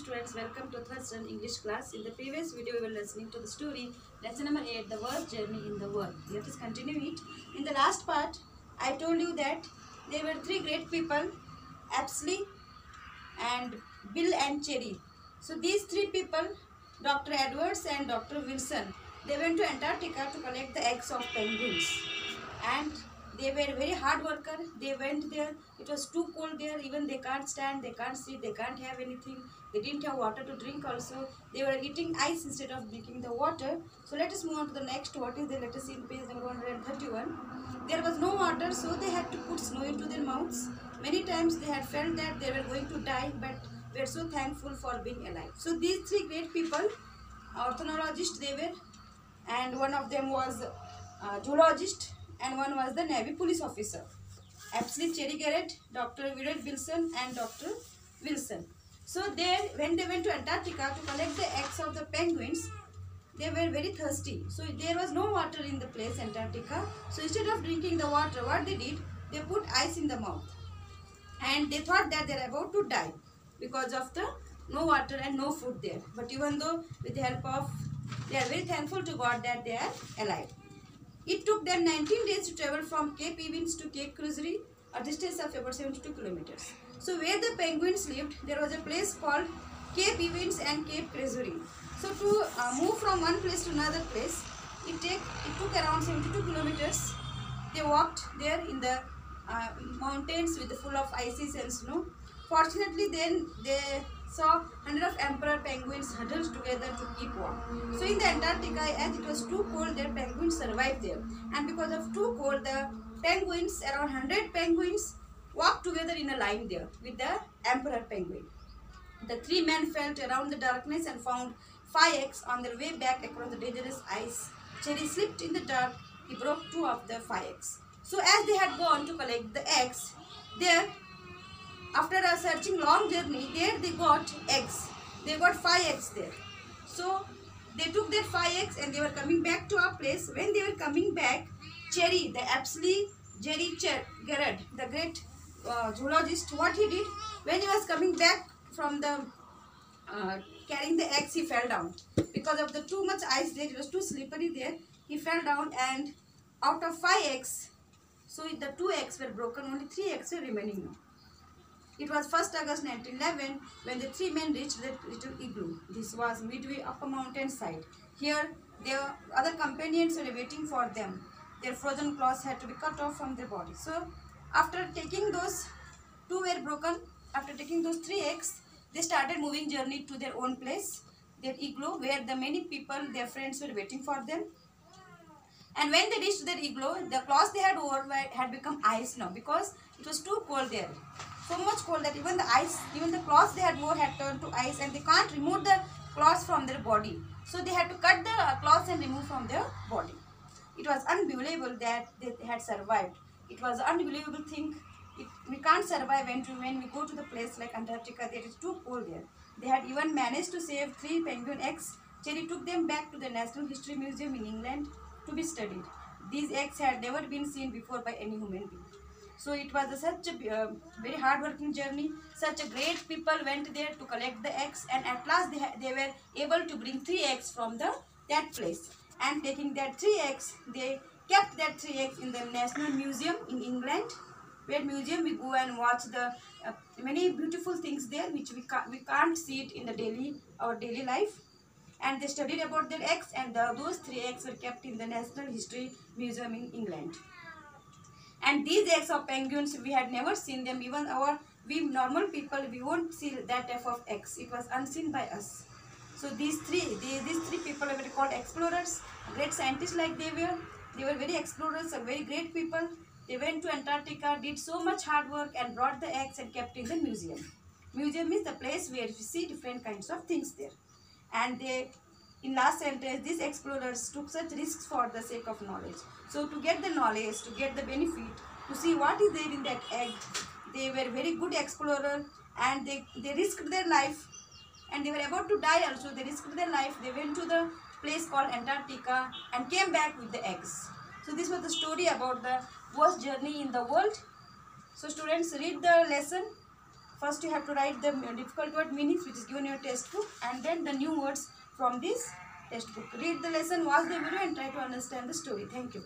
students, welcome to standard English class. In the previous video, we were listening to the story, lesson number 8, The World Journey in the World. Let us continue it. In the last part, I told you that there were three great people, Apsley and Bill and Cherry. So these three people, Dr. Edwards and Dr. Wilson, they went to Antarctica to collect the eggs of penguins. And they were very hard worker. They went there. It was too cold there. Even they can't stand, they can't sit, they can't have anything. They didn't have water to drink also. They were eating ice instead of drinking the water. So let us move on to the next. What is there? Let us see in page number 131. There was no water, so they had to put snow into their mouths. Many times they had felt that they were going to die, but we are so thankful for being alive. So these three great people, ornithologists they were, and one of them was uh, zoologist, and one was the Navy police officer. Apsley Cherry Garrard, Dr. Willard Wilson, and Dr. Wilson. So there, when they went to Antarctica to collect the eggs of the penguins, they were very thirsty. So there was no water in the place Antarctica. So instead of drinking the water, what they did, they put ice in the mouth, and they thought that they are about to die because of the no water and no food there. But even though with the help of, they are very thankful to God that they are alive. It took them 19 days to travel from Cape Evans to Cape Crozier, a distance of about 72 kilometers. So where the penguins lived, there was a place called Cape Evans and Cape Crozier. So to uh, move from one place to another place, it take it took around 72 kilometers. They walked there in the uh, mountains with full of ices and snow. Fortunately, then they saw hundred of emperor huddled together to keep warm. So in the Antarctica, as it was too cold, their penguins survived there. And because of too cold, the penguins, around 100 penguins, walked together in a line there with the emperor penguin. The three men felt around the darkness and found five eggs on their way back across the dangerous ice. Cherry slipped in the dark. He broke two of the five eggs. So as they had gone to collect the eggs, there, after a searching long journey, there they got eggs. They got five eggs there. So they took their five eggs and they were coming back to our place. When they were coming back, Cherry, the Apsley Jerry Cher Garrard, the great uh, zoologist, what he did, when he was coming back from the uh, carrying the eggs, he fell down. Because of the too much ice there, it was too slippery there. He fell down and out of five eggs, so the two eggs were broken, only three eggs were remaining now. It was 1st August 1911 when the three men reached the little igloo. This was midway up a mountain side. Here, their other companions were waiting for them. Their frozen claws had to be cut off from their bodies. So, after taking those two were broken, after taking those three eggs, they started moving journey to their own place, their igloo, where the many people, their friends were waiting for them. And when they reached their igloo, the cloths they had were, had become ice now because it was too cold there. So much cold that even the ice, even the cloths they had wore had turned to ice and they can't remove the cloths from their body. So they had to cut the cloths and remove from their body. It was unbelievable that they had survived. It was unbelievable thing. It, we can't survive when, when we go to the place like Antarctica. there is too cold there. They had even managed to save three penguin eggs. Cherry took them back to the National History Museum in England to be studied. These eggs had never been seen before by any human being. So it was a, such a uh, very hard working journey. Such a great people went there to collect the eggs and at last they, they were able to bring three eggs from the that place. And taking that three eggs, they kept that three eggs in the National Museum in England. Where museum we go and watch the uh, many beautiful things there which we, ca- we can't see it in the daily our daily life and they studied about their eggs and the, those three eggs were kept in the National History Museum in England. And these eggs of penguins, we had never seen them. Even our, we normal people, we won't see that type of eggs. It was unseen by us. So these three, they, these three people were called explorers, great scientists like they were. They were very explorers, very great people. They went to Antarctica, did so much hard work and brought the eggs and kept in the museum. Museum is the place where you see different kinds of things there. And they, in last sentence, these explorers took such risks for the sake of knowledge. So to get the knowledge, to get the benefit, to see what is there in that egg, they were very good explorer and they, they risked their life and they were about to die also. They risked their life. They went to the place called Antarctica and came back with the eggs. So this was the story about the worst journey in the world. So students read the lesson First you have to write the difficult word meanings which is given in your textbook and then the new words from this textbook. Read the lesson, watch the video and try to understand the story. Thank you.